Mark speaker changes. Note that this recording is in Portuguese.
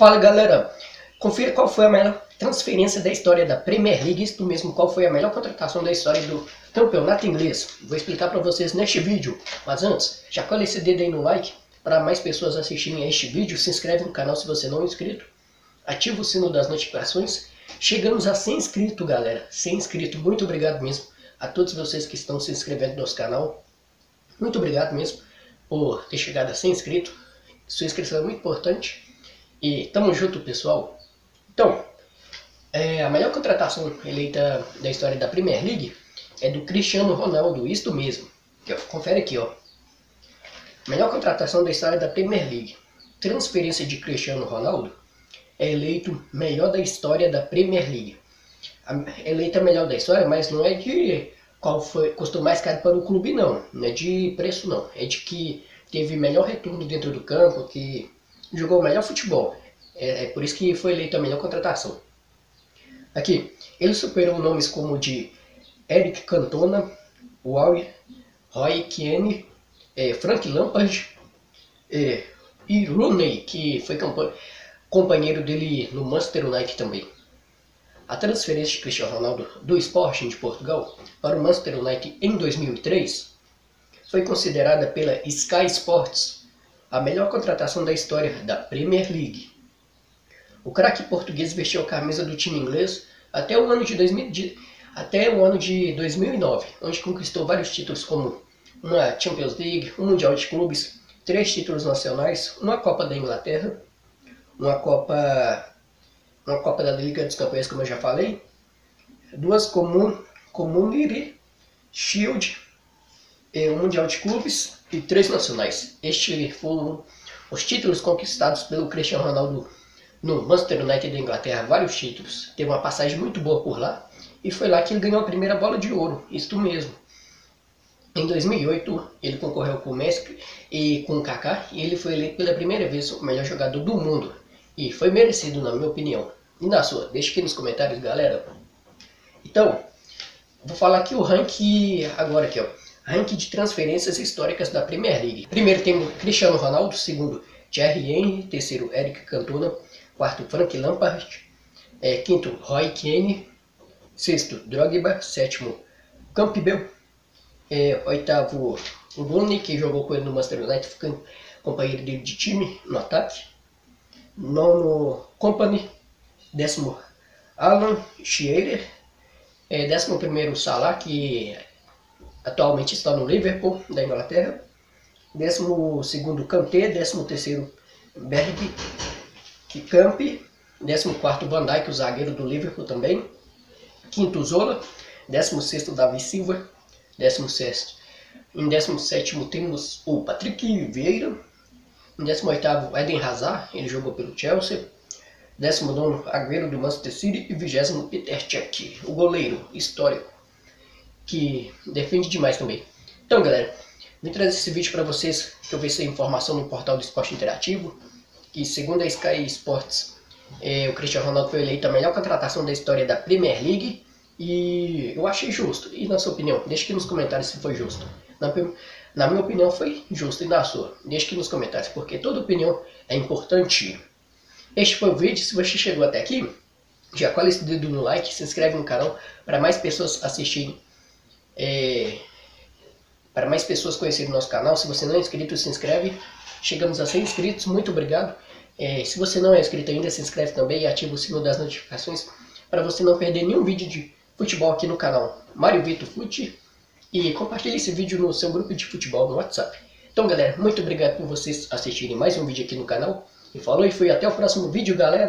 Speaker 1: Fala galera, confira qual foi a melhor transferência da história da Premier League, isto mesmo, qual foi a melhor contratação da história do campeonato inglês. Vou explicar para vocês neste vídeo, mas antes, já cola esse dedo aí no like para mais pessoas assistirem a este vídeo, se inscreve no canal se você não é inscrito, ativa o sino das notificações. Chegamos a 100 inscritos galera, 100 inscritos, muito obrigado mesmo a todos vocês que estão se inscrevendo no nosso canal. Muito obrigado mesmo por ter chegado a 100 inscritos, sua inscrição é muito importante. E tamo junto, pessoal. Então, é, a melhor contratação eleita da história da Premier League é do Cristiano Ronaldo, isto mesmo. Ó, confere aqui, ó. Melhor contratação da história da Premier League. Transferência de Cristiano Ronaldo é eleito melhor da história da Premier League. É eleita melhor da história, mas não é de qual foi custou mais caro para o clube não, não é de preço não, é de que teve melhor retorno dentro do campo, que jogou o melhor futebol. É, é, por isso que foi eleito a melhor contratação. Aqui, ele superou nomes como de Eric Cantona, Roy, Roy Keane, é, Frank Lampard é, e Rooney, que foi companheiro dele no Manchester United também. A transferência de Cristiano Ronaldo do Sporting de Portugal para o Manchester United em 2003 foi considerada pela Sky Sports a melhor contratação da história da Premier League. O craque português vestiu a camisa do time inglês até o ano de, 2000, de, até o ano de 2009, onde conquistou vários títulos como uma Champions League, um Mundial de Clubes, três títulos nacionais, uma Copa da Inglaterra, uma Copa, uma Copa da Liga dos Campeões, como eu já falei, duas Commun, Community Shield, um Mundial de Clubes e três nacionais. Estes foram os títulos conquistados pelo Cristiano Ronaldo no Manchester United da Inglaterra, vários títulos. Teve uma passagem muito boa por lá e foi lá que ele ganhou a primeira bola de ouro, isto mesmo. Em 2008, ele concorreu com o Messi e com o Kaká e ele foi eleito pela primeira vez o melhor jogador do mundo. E foi merecido, na minha opinião. E na sua? Deixa aqui nos comentários, galera. Então, vou falar aqui o ranking agora aqui, ó ranking de transferências históricas da Premier League. Primeiro temos Cristiano Ronaldo, segundo Thierry Henry, terceiro Eric Cantona, quarto Frank Lampard, é, quinto Roy Keane, sexto Drogba, sétimo Campbell, é, oitavo Rooney, que jogou com ele no Manchester United, ficando companheiro dele de time no ataque, nono Company, décimo Alan Shearer, é, décimo primeiro Salah, que atualmente está no Liverpool, da Inglaterra. 12º Kanté, 13º Berg Camp, 14º Van Dijk, o zagueiro do Liverpool também. 5 Zola, 16º Davi Silva, 16 Em 17º temos o Patrick Vieira. Em 18º Eden Hazard, ele jogou pelo Chelsea. 19º Agüero do Manchester City e 20 Peter Cech, o goleiro histórico que defende demais também. Então, galera, vim trazer esse vídeo para vocês que eu vi essa informação no portal do Esporte Interativo, que segundo a Sky Sports, é, o Cristiano Ronaldo foi eleito a melhor contratação da história da Premier League e eu achei justo. E na sua opinião, deixe aqui nos comentários se foi justo. Na, na minha opinião foi justo e na sua, deixe aqui nos comentários, porque toda opinião é importante. Este foi o vídeo, se você chegou até aqui, já cola esse dedo no like, se inscreve no canal para mais pessoas assistirem é, para mais pessoas conhecerem o nosso canal, se você não é inscrito, se inscreve. Chegamos a 100 inscritos, muito obrigado. É, se você não é inscrito ainda, se inscreve também e ativa o sino das notificações para você não perder nenhum vídeo de futebol aqui no canal Mário Vitor Fute. E compartilhe esse vídeo no seu grupo de futebol no WhatsApp. Então galera, muito obrigado por vocês assistirem mais um vídeo aqui no canal. E falou e fui até o próximo vídeo galera.